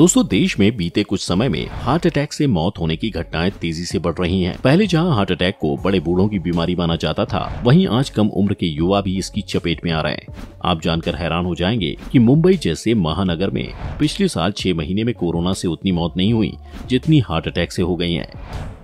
दोस्तों, देश में बीते कुछ समय में हार्ट अटैक से मौत होने की घटनाएँ तेज़ी से बढ़ रही हैं। पहले जहाँ हार्ट अटैक को बड़े बूढ़ों की बीमारी माना जाता था, वहीं आज कम उम्र के युवा भी इसकी चपेट में आ रहे हैं आप जानकर हैरान हो जाएँगे कि मुंबई जैसे महानगर में पिछले साल छह महीने में कोरोना से उतनी मौत नहीं हुई, जितनी हार्ट अटैक से हो गई है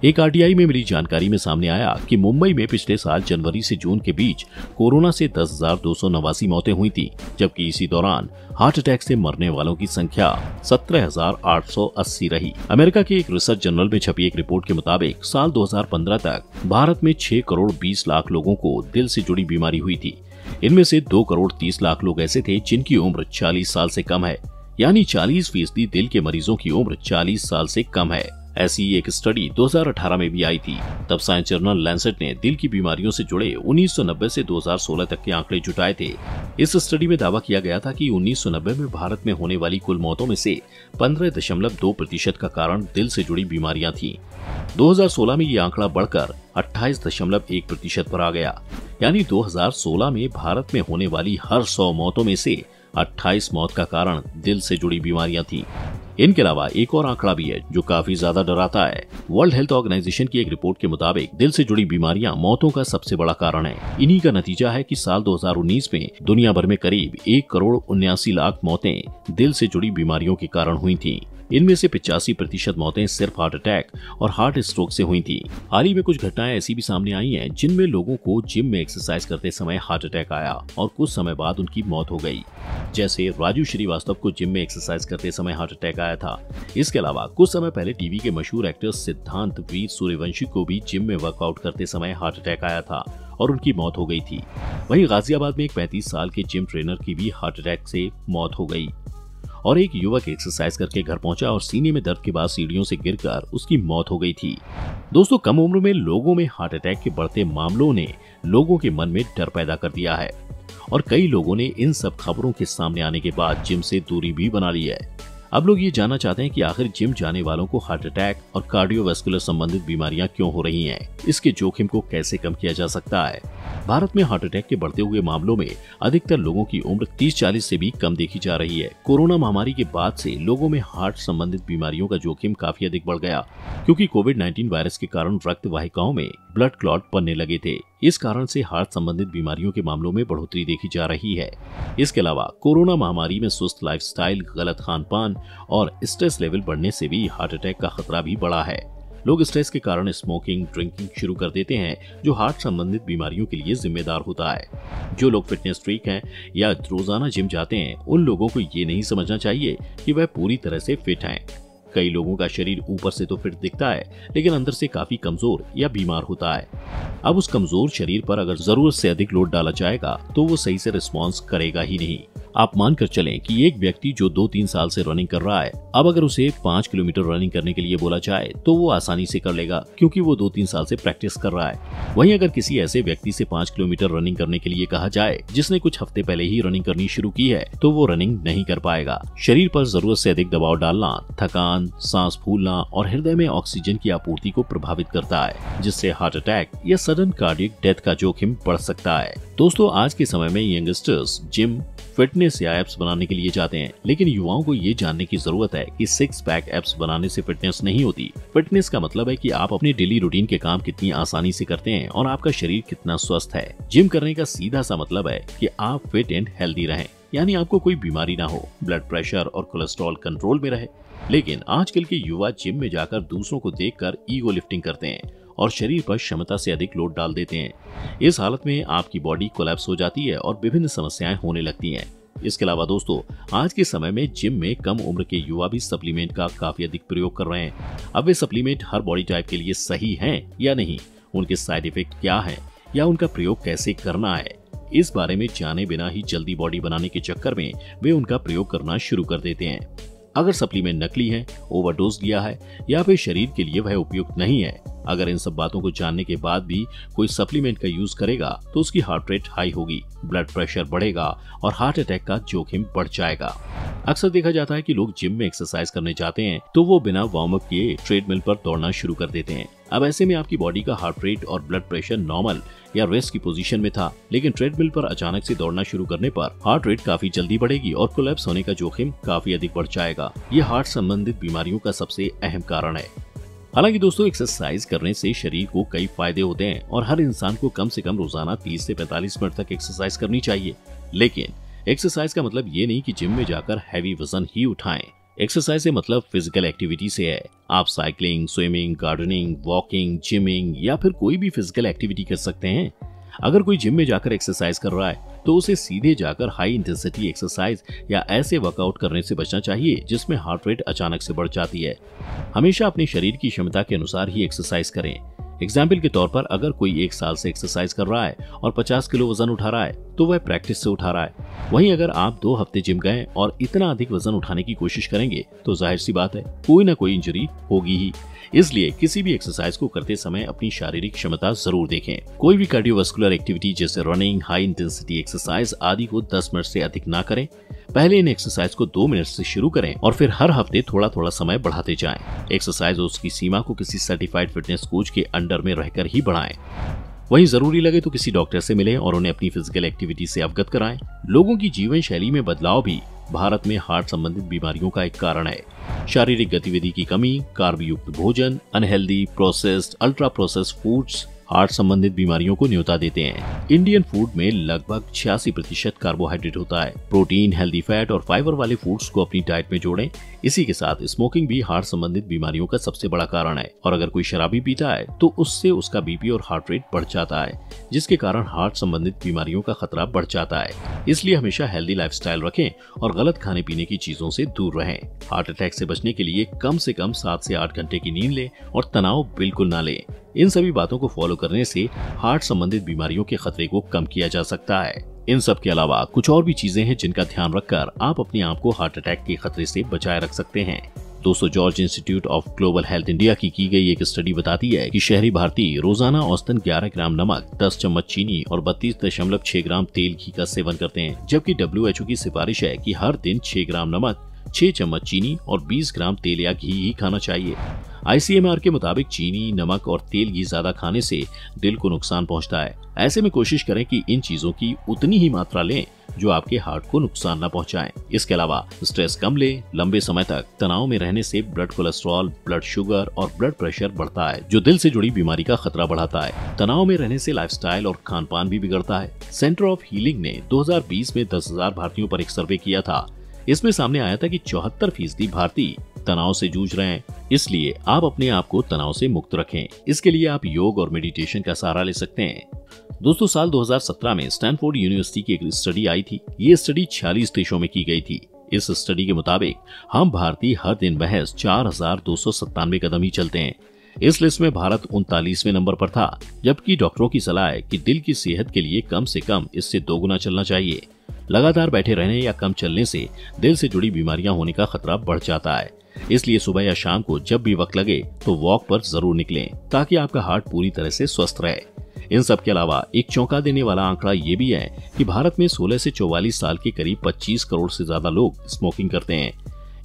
एक आरटीआई में मिली जानकारी में सामने आया कि मुंबई में पिछले साल जनवरी से जून के बीच कोरोना से दस मौतें हुई थी, जबकि इसी दौरान हार्ट अटैक से मरने वालों की संख्या सत्रह हज़ार आठ सौ अस्सी रही। अमेरिका के एक रिसर्च जर्नल में छपी एक रिपोर्ट के मुताबिक साल 2015 तक भारत में 6 करोड़ 20 लाख लोगों को दिल से जुड़ी बीमारी हुई थी। इनमें से 2 करोड़ 30 लाख लोग ऐसे थे जिनकी उम्र 40 साल से कम है, यानी 40 फ़ीसदी दिल के मरीजों की उम्र 40 साल से कम है। ऐसी एक स्टडी 2018 में भी आई थी। तब साइंस जर्नल लैंसेट ने दिल की बीमारियों से जुड़े 1990 से 2016 तक के आंकड़े जुटाए थे। इस स्टडी में दावा किया गया था कि 1990 में भारत में होने वाली कुल मौतों में से 15.2 प्रतिशत का कारण दिल से जुड़ी बीमारियाँ थी। 2016 में ये आंकड़ा बढ़कर 28.1 प्रतिशत पर आ गया। यानी 2016 में भारत में होने वाली हर 100 मौतों में से 28 मौत का कारण दिल से जुड़ी बीमारियाँ थी। इनके अलावा एक और आंकड़ा भी है, जो काफ़ी ज़्यादा डराता है। वर्ल्ड हेल्थ ऑर्गेनाइजेशन की एक रिपोर्ट के मुताबिक, दिल से जुड़ी बीमारियाँ मौतों का सबसे बड़ा कारण है। इन्हीं का नतीजा है कि साल 2019 में दुनिया भर में करीब एक करोड़ उन्यासी लाख मौतें दिल से जुड़ी बीमारियों के कारण हुई थी। इनमें से पिचासी प्रतिशत मौतें सिर्फ़ हार्ट अटैक और हार्ट स्ट्रोक से हुई थी। हाल ही में कुछ घटनाएँ ऐसी भी सामने आई हैं, जिनमें लोगों को जिम में एक्सरसाइज करते समय हार्ट अटैक आया और कुछ समय बाद उनकी मौत हो गई। जैसे राजू श्रीवास्तव को जिम में एक्सरसाइज करते समय हार्ट अटैक आया था। इसके अलावा, कुछ समय पहले टीवी के मशहूर एक्टर सिद्धांत वीर सूर्यवंशी को भी जिम में वर्कआउट करते समय हार्ट अटैक आया था और उनकी मौत हो गई थी। वहीं गाजियाबाद में एक 35 साल के जिम ट्रेनर की भी हार्ट अटैक से मौत हो गई। और एक युवक एक्सरसाइज करके घर पहुँचा और सीने में दर्द के बाद सीढ़ियों से गिरकर उसकी मौत हो गई थी। दोस्तों, कम उम्र में लोगों में हार्ट अटैक के बढ़ते मामलों ने लोगों के मन में डर पैदा कर दिया है। और कई लोगों ने इन सब खबरों के सामने आने के बाद जिम से दूरी भी बना ली है। अब लोग ये जानना चाहते हैं कि आखिर जिम जाने वालों को हार्ट अटैक और कार्डियोवैस्कुलर संबंधित बीमारियाँ क्यों हो रही हैं? इसके जोखिम को कैसे कम किया जा सकता है? भारत में हार्ट अटैक के बढ़ते हुए मामलों में अधिकतर लोगों की उम्र 30-40 से भी कम देखी जा रही है। कोरोना महामारी के बाद से लोगों में हार्ट संबंधित बीमारियों का जोखिम काफ़ी अधिक बढ़ गया, क्योंकि कोविड 19 वायरस के कारण रक्त वाहिकाओं में ब्लड क्लॉट बनने लगे थे। इस कारण से हार्ट संबंधित बीमारियों के मामलों में बढ़ोतरी देखी जा रही है। इसके अलावा कोरोना महामारी में सुस्त लाइफस्टाइल, गलत खान पान और स्ट्रेस लेवल बढ़ने से भी हार्ट अटैक का खतरा भी बढ़ा है। लोग स्ट्रेस के कारण स्मोकिंग ड्रिंकिंग शुरू कर देते हैं जो हार्ट संबंधित बीमारियों के लिए जिम्मेदार होता है। जो लोग फिटनेस ट्रीक हैं या रोज़ाना जिम जाते हैं उन लोगों को ये नहीं समझना चाहिए कि वह पूरी तरह से फिट हैं। कई लोगों का शरीर ऊपर से तो फिट दिखता है, लेकिन अंदर से काफ़ी कमज़ोर या बीमार होता है। अब उस कमज़ोर शरीर पर अगर ज़रूरत से अधिक लोड डाला जाएगा तो वो सही से रिस्पॉन्स करेगा ही नहीं। आप मानकर चलें कि एक व्यक्ति जो दो तीन साल से रनिंग कर रहा है, अब अगर उसे पाँच किलोमीटर रनिंग करने के लिए बोला जाए तो वो आसानी से कर लेगा, क्योंकि वो दो तीन साल से प्रैक्टिस कर रहा है। वहीं अगर किसी ऐसे व्यक्ति से पाँच किलोमीटर रनिंग करने के लिए कहा जाए, जिसने कुछ हफ़्ते पहले ही रनिंग करनी शुरू की है तो वो रनिंग नहीं कर पाएगा। शरीर पर ज़रूरत से अधिक दबाव डालना, थकान, सांस फूलना और हृदय में ऑक्सीजन की आपूर्ति को प्रभावित करता है, जिससे हार्ट अटैक या सडन कार्डियक डेथ का जोखिम बढ़ सकता है। दोस्तों, आज के समय में यंगस्टर्स जिम फिटनेस या एप्स बनाने के लिए जाते हैं। लेकिन युवाओं को ये जानने की ज़रूरत है कि सिक्स पैक एप्स बनाने से फिटनेस नहीं होती। फिटनेस का मतलब है कि आप अपने डेली रूटीन के काम कितनी आसानी से करते हैं और आपका शरीर कितना स्वस्थ है। जिम करने का सीधा सा मतलब है कि आप फिट एंड हेल्दी रहें। यानी आपको कोई बीमारी ना हो। ब्लड प्रेशर और कोलेस्ट्रॉल कंट्रोल में रहे। लेकिन आजकल के युवा जिम में जाकर दूसरों को देखकर ईगो लिफ्टिंग करते हैं और शरीर पर क्षमता से अधिक लोड डाल देते हैं। इस हालत में आपकी बॉडी कोलैप्स हो जाती है और विभिन्न समस्याएँ होने लगती हैं। इसके अलावा दोस्तों, आज के समय में जिम में कम उम्र के युवा भी सप्लीमेंट का काफ़ी अधिक प्रयोग कर रहे हैं। अब वे सप्लीमेंट हर बॉडी टाइप के लिए सही हैं या नहीं? उनके साइड इफ़ेक्ट क्या है? या उनका प्रयोग कैसे करना है? इस बारे में जाने बिना ही जल्दी बॉडी बनाने के चक्कर में वे उनका प्रयोग करना शुरू कर देते हैं। अगर सप्लीमेंट नकली है, ओवरडोज लिया है, या फिर शरीर के लिए वह उपयुक्त नहीं है अगर इन सब बातों को जानने के बाद भी कोई सप्लीमेंट का यूज़ करेगा तो उसकी हार्ट रेट हाई होगी ब्लड प्रेशर बढ़ेगा और हार्ट अटैक का जोखिम बढ़ जाएगा। अक्सर देखा जाता है कि लोग जिम में एक्सरसाइज करने जाते हैं तो वो बिना वार्म अप किए ट्रेडमिल पर दौड़ना शुरू कर देते हैं। अब ऐसे में आपकी बॉडी का हार्ट रेट और ब्लड प्रेशर नॉर्मल या रेस्ट की पोजीशन में था, लेकिन ट्रेडमिल पर अचानक से दौड़ना शुरू करने पर हार्ट रेट काफ़ी जल्दी बढ़ेगी और कोलैप्स होने का जोखिम काफ़ी अधिक बढ़ जाएगा। ये हार्ट संबंधित बीमारियों का सबसे अहम कारण है। हालाँकि दोस्तों एक्सरसाइज करने से शरीर को कई फ़ायदे होते हैं और हर इंसान को कम से कम रोज़ाना 30 से 45 मिनट तक एक्सरसाइज करनी चाहिए। लेकिन एक्सरसाइज का मतलब ये नहीं कि जिम में जाकर हैवी वज़न ही उठाएँ। एक्सरसाइज से मतलब फ़िज़िकल एक्टिविटी से है। आप cycling swimming gardening walking gyming या फिर कोई भी फ़िज़िकल एक्टिविटी कर सकते हैं। अगर कोई जिम में जाकर एक्सरसाइज कर रहा है तो उसे सीधे जाकर हाई इंटेंसिटी एक्सरसाइज या ऐसे वर्कआउट करने से बचना चाहिए, जिसमें हार्ट रेट अचानक से बढ़ जाती है। हमेशा अपने शरीर की क्षमता के अनुसार ही एक्सरसाइज करें। एग्ज़ाम्पल के तौर पर अगर कोई एक साल से एक्सरसाइज कर रहा है और 50 किलो वज़न उठा रहा है तो वह प्रैक्टिस से उठा रहा है। वहीं अगर आप दो हफ़्ते जिम गए और इतना अधिक वज़न उठाने की कोशिश करेंगे तो ज़ाहिर सी बात है, कोई ना कोई इंजरी होगी ही। इसलिए किसी भी एक्सरसाइज को करते समय अपनी शारीरिक क्षमता ज़रूर देखें। कोई भी कार्डियोवास्कुलर एक्टिविटी जैसे रनिंग हाई इंटेंसिटी एक्सरसाइज आदि को 10 मिनट से अधिक ना करें। पहले इन एक्सरसाइज को दो मिनट से शुरू करें और फिर हर हफ़्ते थोड़ा थोड़ा समय बढ़ाते जाएँ। एक्सरसाइज उसकी सीमा को किसी सर्टिफाइड फिटनेस कोच के अंडर में रहकर ही बढ़ाएँ। वहीं ज़रूरी लगे तो किसी डॉक्टर से मिलें और उन्हें अपनी फ़िज़िकल एक्टिविटी से अवगत कराएँ। लोगों की जीवन शैली में बदलाव भी भारत में हार्ट संबंधित बीमारियों का एक कारण है शारीरिक गतिविधि की कमी, कार्बयुक्त भोजन unhealthy processed ultra processed foods heart संबंधित बीमारियों को न्योता देते हैं। इंडियन फ़ूड में लगभग छियासी प्रतिशत कार्बोहाइड्रेट होता है। प्रोटीन हेल्दी फैट और फाइबर वाले फूड्स को अपनी डाइट में जोड़ें। इसी के साथ स्मोकिंग भी हार्ट संबंधित बीमारियों का सबसे बड़ा कारण है। और अगर कोई शराबी पीता है तो उससे उसका बीपी और हार्ट रेट बढ़ जाता है, जिसके कारण हार्ट संबंधित बीमारियों का खतरा बढ़ जाता है। इसलिए हमेशा हेल्दी लाइफस्टाइल रखें और गलत खाने पीने की चीज़ों से दूर रहें। हार्ट अटैक से बचने के लिए कम से कम सात से आठ घंटे की नींद लें और तनाव बिल्कुल ना लें। इन सभी बातों को फॉलो करने से हार्ट संबंधित बीमारियों के खतरे को कम किया जा सकता है। इन सब के अलावा कुछ और भी चीज़ें हैं जिनका ध्यान रखकर आप अपने आप को हार्ट अटैक के खतरे से बचाए रख सकते हैं। दोस्तों George Institute of Global Health India की की गई एक स्टडी बताती है कि शहरी भारतीय रोज़ाना औसतन 11 ग्राम नमक 10 चम्मच चीनी और बत्तीस दशमलव छह ग्राम तेल घी का सेवन करते हैं, जबकि डब्ल्यूएचओ की सिफारिश है कि हर दिन 6 ग्राम नमक 6 चम्मच चीनी और 20 ग्राम तेल या घी ही खाना चाहिए। आईसीएमआर के मुताबिक चीनी नमक और तेल घी ज़्यादा खाने से दिल को नुकसान पहुँचता है। ऐसे में कोशिश करें कि इन चीज़ों की उतनी ही मात्रा लें जो आपके हार्ट को नुकसान न पहुंचाएँ। इसके अलावा स्ट्रेस कम ले लंबे समय तक तनाव में रहने से ब्लड कोलेस्ट्रॉल ब्लड शुगर और ब्लड प्रेशर बढ़ता है जो दिल से जुड़ी बीमारी का खतरा बढ़ाता है। तनाव में रहने से लाइफस्टाइल और खान पान भी बिगड़ता है। सेंटर ऑफ़ हीलिंग ने 2020 में 10,000 भारतीयों पर एक सर्वे किया था। इसमें सामने आया था कि चौहत्तर फ़ीसदी भारतीय तनाव से जूझ रहे हैं। इसलिए आप अपने आप को तनाव से मुक्त रखें। इसके लिए आप योग और मेडिटेशन का सहारा ले सकते हैं। दोस्तों, साल 2017 में स्टैनफोर्ड यूनिवर्सिटी की एक स्टडी आई थी। ये स्टडी 46 देशों में की गई थी। इस स्टडी के मुताबिक हम भारतीय हर दिन महज चार हज़ार दो सौ सत्तानवे कदम ही चलते हैं। इस लिस्ट में भारत उनतालीसवें नंबर पर था, जबकि डॉक्टरों की सलाह है कि दिल की सेहत के लिए कम से कम इससे दोगुना चलना चाहिए। लगातार बैठे रहने या कम चलने से दिल से जुड़ी बीमारियाँ होने का खतरा बढ़ जाता है। इसलिए सुबह या शाम को जब भी वक्त लगे तो वॉक पर ज़रूर निकलें, ताकि आपका हार्ट पूरी तरह से स्वस्थ रहे। इन सब के अलावा, एक चौंका देने वाला आंकड़ा ये भी है कि भारत में 16 से 44 साल के करीब 25 करोड़ से ज़्यादा लोग स्मोकिंग करते हैं।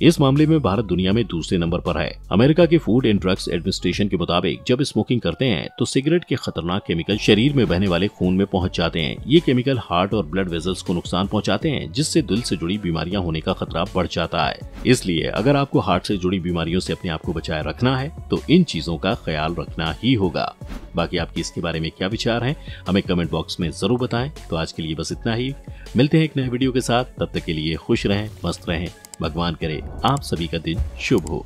इस मामले में भारत दुनिया में दूसरे नंबर पर है। अमेरिका के फ़ूड एंड ड्रग्स एडमिनिस्ट्रेशन के मुताबिक, जब स्मोकिंग करते हैं तो सिगरेट के खतरनाक केमिकल शरीर में बहने वाले खून में पहुँच जाते हैं। ये केमिकल हार्ट और ब्लड वेजल्स को नुकसान पहुंचाते हैं, जिससे दिल से जुड़ी बीमारियाँ होने का खतरा बढ़ जाता है। इसलिए, अगर आपको हार्ट से जुड़ी बीमारियों से अपने आप को बचाए रखना है तो इन चीज़ों का ख्याल रखना ही होगा। बाकी आपकी इसके बारे में क्या विचार हैं, हमें कमेंट बॉक्स में ज़रूर बताएँ। तो आज के लिए बस इतना ही। मिलते हैं एक नए वीडियो के साथ। तब तक के लिए खुश रहें, मस्त रहें। भगवान करे आप सभी का दिन शुभ हो।